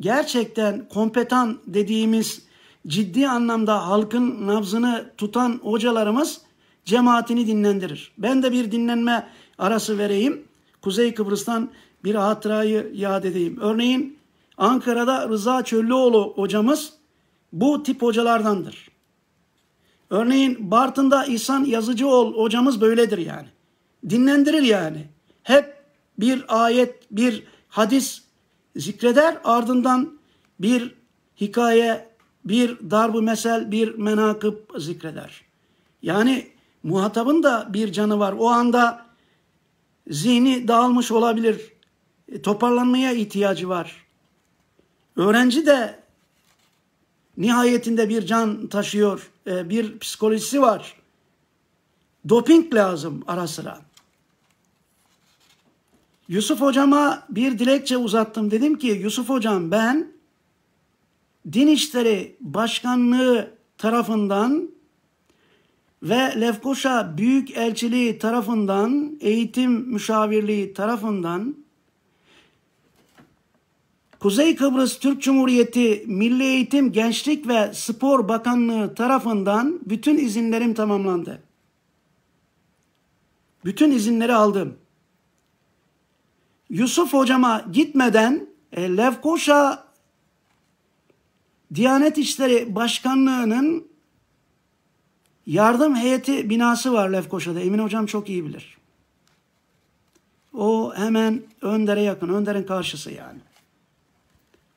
gerçekten kompetan dediğimiz ciddi anlamda halkın nabzını tutan hocalarımız cemaatini dinlendirir. Ben de bir dinlenme arası vereyim. Kuzey Kıbrıs'tan bir hatırayı yad edeyim. Örneğin Ankara'da Rıza Çöllüoğlu hocamız bu tip hocalardandır. Örneğin Bartın'da İhsan Yazıcıoğlu hocamız böyledir yani. Dinlendirir yani. Hep bir ayet, bir hadis zikreder ardından bir hikaye, bir darbu mesel, bir menakıb zikreder. Yani muhatabın da bir canı var. O anda zihni dağılmış olabilir. E, toparlanmaya ihtiyacı var. Öğrenci de nihayetinde bir can taşıyor. E, bir psikolojisi var. Doping lazım ara sıra. Yusuf hocama bir dilekçe uzattım. Dedim ki Yusuf hocam ben Din İşleri Başkanlığı tarafından ve Lefkoşa Büyük Elçiliği tarafından, eğitim müşavirliği tarafından Kuzey Kıbrıs Türk Cumhuriyeti Milli Eğitim Gençlik ve Spor Bakanlığı tarafından bütün izinlerim tamamlandı. Bütün izinleri aldım. Yusuf hocama gitmeden e, Lefkoşa Diyanet İşleri Başkanlığı'nın yardım heyeti binası var Lefkoşa'da. Emin hocam çok iyi bilir. O hemen Önder'e yakın. Önder'in karşısı yani.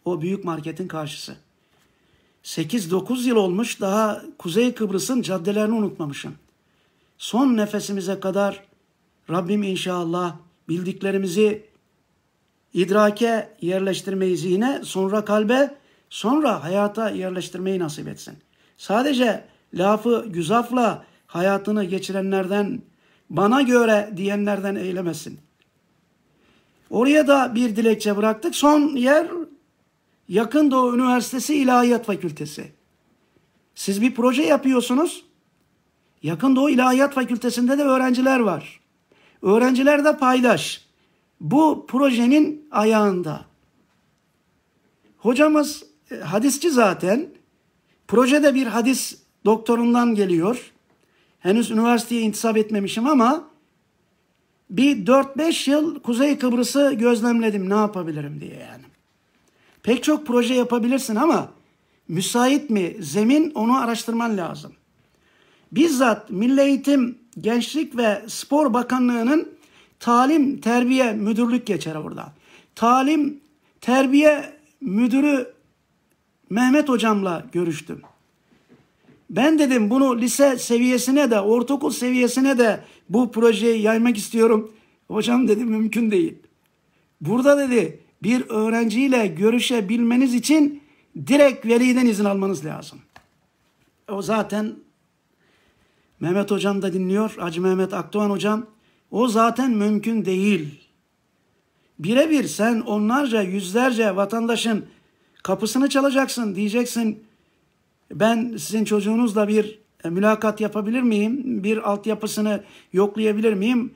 O büyük marketin karşısı. 8-9 yıl olmuş daha Kuzey Kıbrıs'ın caddelerini unutmamışım. Son nefesimize kadar Rabbim inşallah bildiklerimizi idrake yerleştirmeyi zihne, sonra kalbe, sonra hayata yerleştirmeyi nasip etsin. Sadece lafı güzafla hayatını geçirenlerden, bana göre diyenlerden eylemesin. Oraya da bir dilekçe bıraktık. Son yer Yakın Doğu Üniversitesi İlahiyat Fakültesi. Siz bir proje yapıyorsunuz. Yakın Doğu İlahiyat Fakültesinde de öğrenciler var. Öğrenciler de paydaş. Bu projenin ayağında. Hocamız e, hadisçi zaten. Projede bir hadis doktorundan geliyor. Henüz üniversiteye intisap etmemişim ama bir 4-5 yıl Kuzey Kıbrıs'ı gözlemledim ne yapabilirim diye yani. Pek çok proje yapabilirsin ama müsait mi zemin onu araştırman lazım. Bizzat Milli Eğitim, Gençlik ve Spor Bakanlığı'nın talim terbiye müdürlük geçer orada. Talim terbiye müdürü Mehmet hocamla görüştüm. Ben dedim bunu lise seviyesine de ortaokul seviyesine de bu projeyi yaymak istiyorum. Hocam dedim mümkün değil. Burada dedi bir öğrenciyle görüşebilmeniz için direkt veliden izin almanız lazım. O zaten Mehmet hocam da dinliyor. Hacı Mehmet Akdoğan hocam. O zaten mümkün değil. Birebir sen onlarca yüzlerce vatandaşın kapısını çalacaksın. Diyeceksin ben sizin çocuğunuzla bir e, mülakat yapabilir miyim? Bir altyapısını yoklayabilir miyim?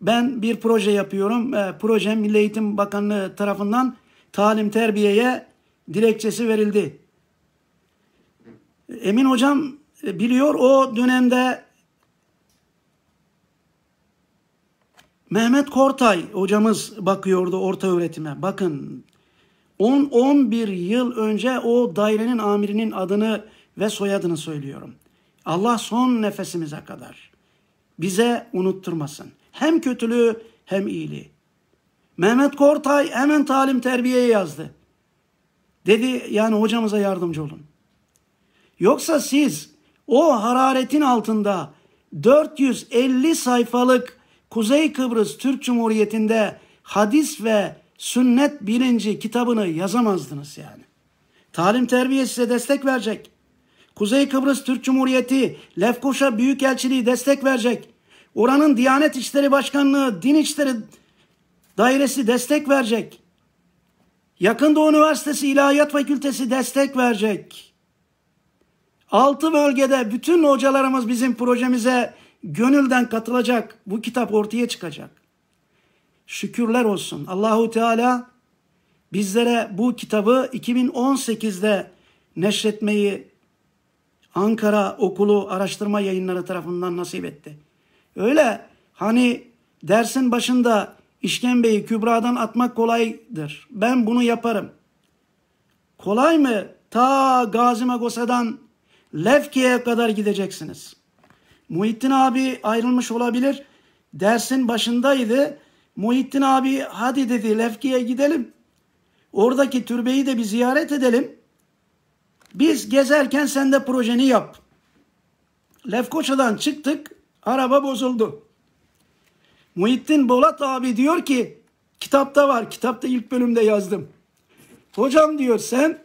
Ben bir proje yapıyorum. E, projem Milli Eğitim Bakanlığı tarafından talim terbiyeye dilekçesi verildi. Emin hocam e, biliyor o dönemde Mehmet Kortay hocamız bakıyordu orta öğretime. Bakın 10-11 yıl önce o dairenin amirinin adını ve soyadını söylüyorum. Allah son nefesimize kadar bize unutturmasın. Hem kötülüğü hem iyiliği. Mehmet Kortay hemen talim terbiyeye yazdı. Dedi yani hocamıza yardımcı olun. Yoksa siz o hararetin altında 450 sayfalık Kuzey Kıbrıs Türk Cumhuriyeti'nde hadis ve sünnet bilinci kitabını yazamazdınız yani. Talim terbiye size destek verecek. Kuzey Kıbrıs Türk Cumhuriyeti Lefkoşa Büyükelçiliği destek verecek. Oranın Diyanet İşleri Başkanlığı, Din İşleri Dairesi destek verecek. Yakın Doğu Üniversitesi İlahiyat Fakültesi destek verecek. Altı bölgede bütün hocalarımız bizim projemize gönülden katılacak. Bu kitap ortaya çıkacak. Şükürler olsun. Allahu Teala bizlere bu kitabı 2018'de neşretmeyi Ankara Okulu Araştırma Yayınları tarafından nasip etti. Öyle hani dersin başında işkembeyi kübradan atmak kolaydır. Ben bunu yaparım. Kolay mı? Ta Gazi Magosa'dan Lefke'ye kadar gideceksiniz. Muhittin abi ayrılmış olabilir. Dersin başındaydı. Muhittin abi hadi dedi Lefke'ye gidelim. Oradaki türbeyi de bir ziyaret edelim. Biz gezerken sen de projeni yap. Lefkoça'dan çıktık. Araba bozuldu. Muhittin Bolat abi diyor ki kitapta var. Kitapta ilk bölümde yazdım. Hocam diyor sen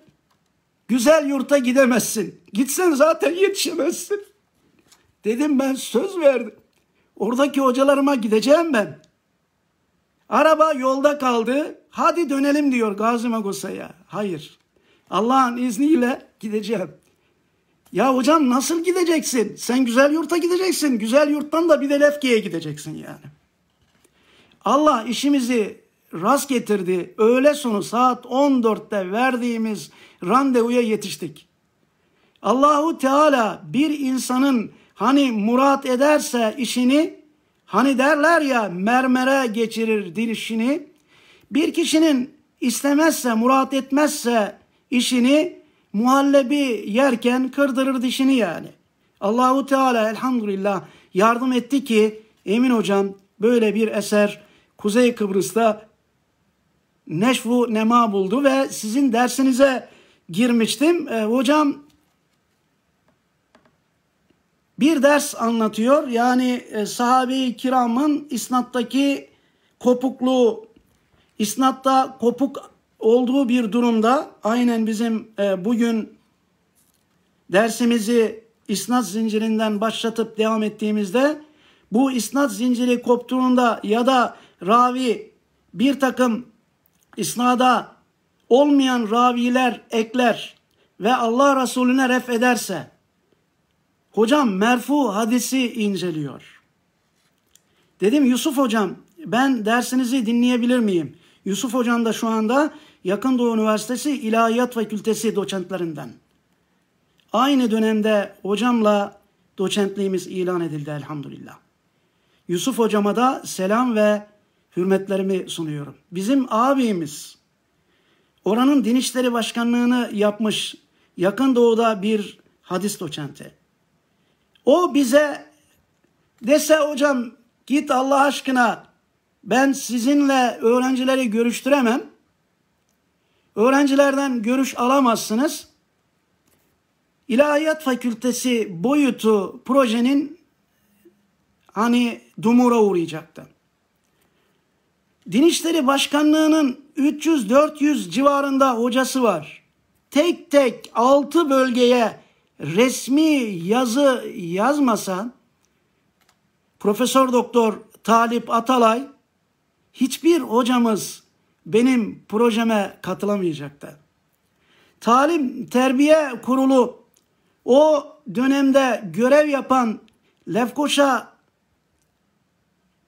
güzel yurta gidemezsin. Gitsen zaten yetişemezsin. Dedim ben söz verdim. Oradaki hocalarıma gideceğim ben. Araba yolda kaldı. Hadi dönelim diyor Gazi Magosa'ya. Hayır. Allah'ın izniyle gideceğim. Ya hocam nasıl gideceksin? Sen güzel yurta gideceksin. Güzel yurttan da bir de Lefke'ye gideceksin yani. Allah işimizi rast getirdi. Öğle sonu saat 14'te verdiğimiz randevuya yetiştik. Allahu Teala bir insanın hani murat ederse işini hani derler ya mermere geçirir dilişini bir kişinin istemezse murat etmezse işini muhallebi yerken kırdırır dişini yani. Allahu Teala elhamdülillah yardım etti ki Emin hocam böyle bir eser Kuzey Kıbrıs'ta neşvu nema buldu ve sizin dersinize girmiştim. E, hocam bir ders anlatıyor. Yani e, sahabe-i kiramın isnattaki kopukluğu, isnatta kopuk olduğu bir durumda aynen bizim e, bugün dersimizi isnat zincirinden başlatıp devam ettiğimizde bu isnat zinciri koptuğunda ya da ravi bir takım isnada olmayan raviler ekler ve Allah Resulüne ref ederse hocam merfu hadisi inceliyor. Dedim Yusuf hocam ben dersinizi dinleyebilir miyim? Yusuf hocam da şu anda Yakın Doğu Üniversitesi İlahiyat Fakültesi doçentlerinden. Aynı dönemde hocamla doçentliğimiz ilan edildi elhamdülillah. Yusuf hocama da selam ve hürmetlerimi sunuyorum. Bizim abimiz oranın Din İşleri Başkanlığını yapmış yakın doğuda bir hadis doçenti. O bize dese hocam git Allah aşkına ben sizinle öğrencileri görüştüremem. Öğrencilerden görüş alamazsınız. İlahiyat Fakültesi boyutu projenin hani dumura uğrayacaktı. Din Başkanlığı'nın 300-400 civarında hocası var. Tek tek 6 bölgeye resmi yazı yazmasa Profesör Doktor Talip Atalay hiçbir hocamız benim projeme katılamayacaktı. Talim Terbiye Kurulu o dönemde görev yapan Lefkoşa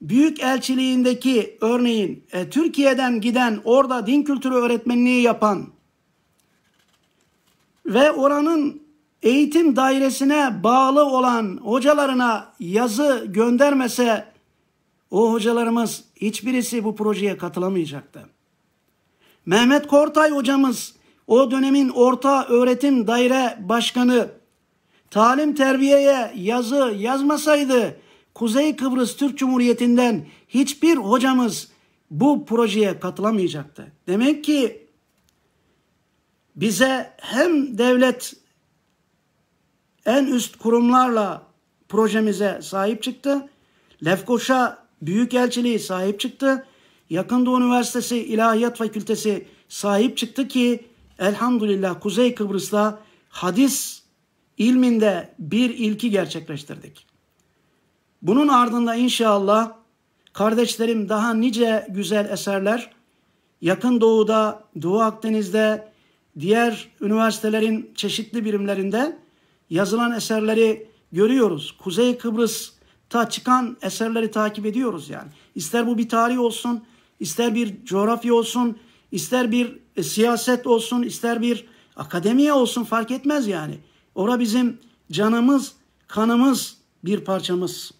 Büyük elçiliğindeki örneğin e, Türkiye'den giden orada din kültürü öğretmenliği yapan ve oranın eğitim dairesine bağlı olan hocalarına yazı göndermese o hocalarımız hiçbirisi bu projeye katılamayacaktı. Mehmet Kortay hocamız o dönemin orta öğretim daire başkanı talim terbiyeye yazı yazmasaydı Kuzey Kıbrıs Türk Cumhuriyeti'nden hiçbir hocamız bu projeye katılamayacaktı. Demek ki bize hem devlet en üst kurumlarla projemize sahip çıktı. Lefkoşa Büyükelçiliği sahip çıktı. Yakın Doğu Üniversitesi İlahiyat Fakültesi sahip çıktı ki elhamdülillah Kuzey Kıbrıs'ta hadis ilminde bir ilki gerçekleştirdik. Bunun ardında inşallah kardeşlerim daha nice güzel eserler yakın doğuda, Doğu Akdeniz'de, diğer üniversitelerin çeşitli birimlerinde yazılan eserleri görüyoruz. Kuzey Kıbrıs'ta çıkan eserleri takip ediyoruz yani. İster bu bir tarih olsun, ister bir coğrafya olsun, ister bir e, siyaset olsun, ister bir akademiye olsun fark etmez yani. Ora bizim canımız, kanımız bir parçamız.